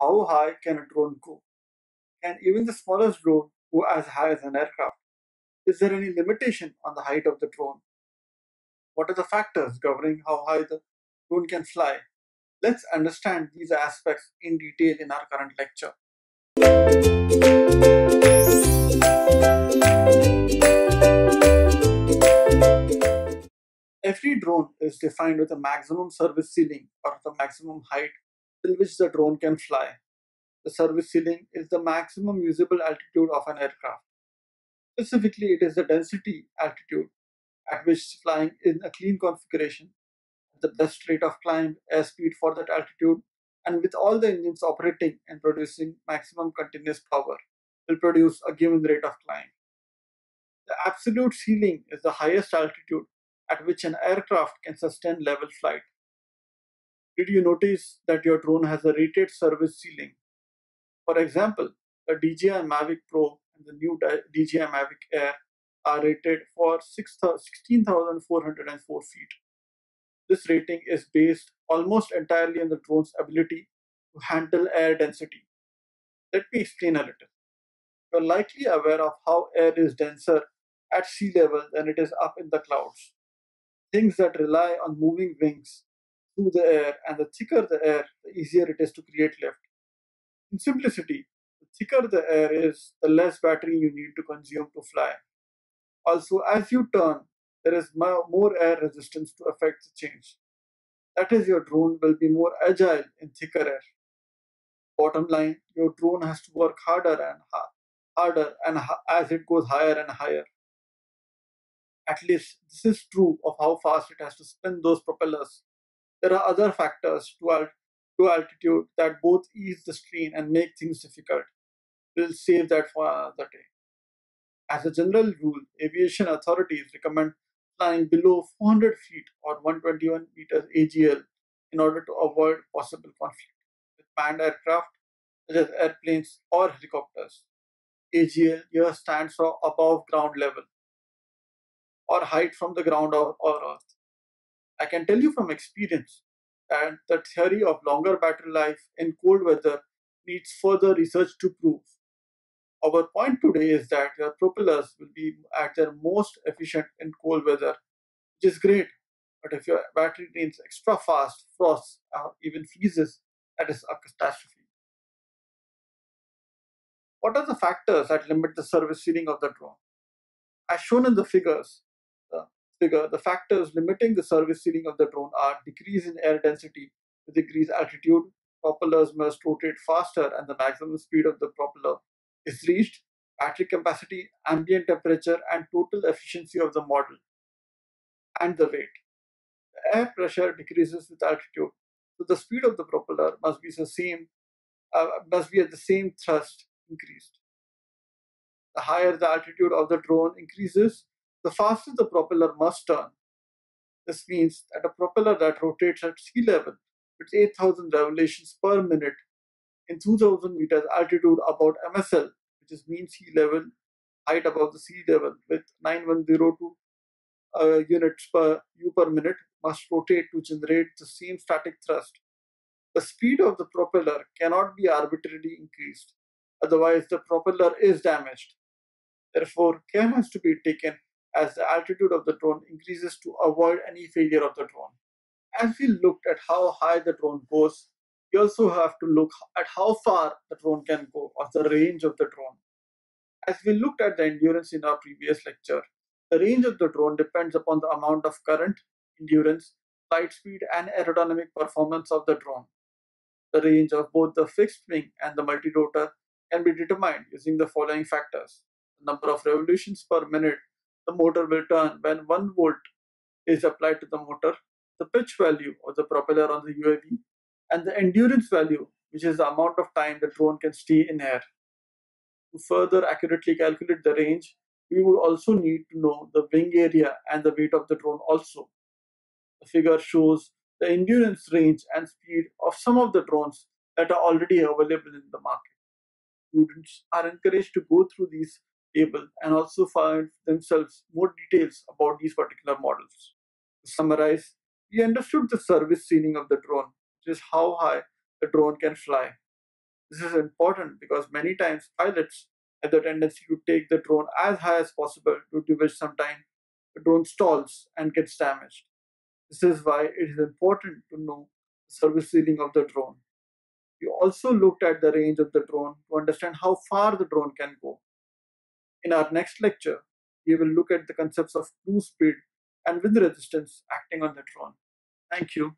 how high can a drone go? Can even the smallest drone go as high as an aircraft? Is there any limitation on the height of the drone? What are the factors governing how high the drone can fly? Let's understand these aspects in detail in our current lecture. Every drone is defined with a maximum service ceiling or the maximum height till which the drone can fly. The service ceiling is the maximum usable altitude of an aircraft. Specifically, it is the density altitude at which flying in a clean configuration, the best rate of climb, airspeed for that altitude, and with all the engines operating and producing maximum continuous power, will produce a given rate of climb. The absolute ceiling is the highest altitude at which an aircraft can sustain level flight. Did you notice that your drone has a rated service ceiling? For example, the DJI Mavic Pro and the new DJI Mavic Air are rated for 16,404 feet. This rating is based almost entirely on the drone's ability to handle air density. Let me explain a little. You're likely aware of how air is denser at sea level than it is up in the clouds things that rely on moving wings through the air, and the thicker the air, the easier it is to create lift. In simplicity, the thicker the air is, the less battery you need to consume to fly. Also, as you turn, there is more air resistance to affect the change. That is, your drone will be more agile in thicker air. Bottom line, your drone has to work harder and harder and as it goes higher and higher at least this is true of how fast it has to spin those propellers. There are other factors to, alt- to altitude that both ease the strain and make things difficult. We'll save that for another day. As a general rule, aviation authorities recommend flying below 400 feet or 121 meters AGL in order to avoid possible conflict with manned aircraft such as airplanes or helicopters. AGL here stands for above ground level or height from the ground or, or earth. I can tell you from experience that the theory of longer battery life in cold weather needs further research to prove. Our point today is that your propellers will be at their most efficient in cold weather, which is great. But if your battery drains extra fast, frosts, or even freezes, that is a catastrophe. What are the factors that limit the service ceiling of the drone? As shown in the figures, figure, the factors limiting the service ceiling of the drone are decrease in air density with altitude, propellers must rotate faster, and the maximum speed of the propeller is reached, battery capacity, ambient temperature, and total efficiency of the model, and the weight. The air pressure decreases with altitude, so the speed of the propeller must be the same, uh, must be at the same thrust increased. The higher the altitude of the drone increases, the faster the propeller must turn. This means that a propeller that rotates at sea level with 8000 revolutions per minute in 2000 meters altitude about MSL, which is mean sea level height above the sea level with 9102 uh, units per u per minute must rotate to generate the same static thrust. The speed of the propeller cannot be arbitrarily increased, otherwise the propeller is damaged. Therefore, care has to be taken as the altitude of the drone increases to avoid any failure of the drone. As we looked at how high the drone goes, we also have to look at how far the drone can go or the range of the drone. As we looked at the endurance in our previous lecture, the range of the drone depends upon the amount of current, endurance, flight speed, and aerodynamic performance of the drone. The range of both the fixed wing and the multi-rotor can be determined using the following factors. The number of revolutions per minute the motor will turn when 1 volt is applied to the motor, the pitch value of the propeller on the UAV, and the endurance value, which is the amount of time the drone can stay in air. To further accurately calculate the range, we would also need to know the wing area and the weight of the drone also. The figure shows the endurance range and speed of some of the drones that are already available in the market. Students are encouraged to go through these table and also find themselves more details about these particular models. To summarize, we understood the service ceiling of the drone, which is how high the drone can fly. This is important because many times pilots have the tendency to take the drone as high as possible due to which sometimes the drone stalls and gets damaged. This is why it is important to know the service ceiling of the drone. We also looked at the range of the drone to understand how far the drone can go. In our next lecture, we will look at the concepts of cruise speed and wind resistance acting on the drone. Thank you.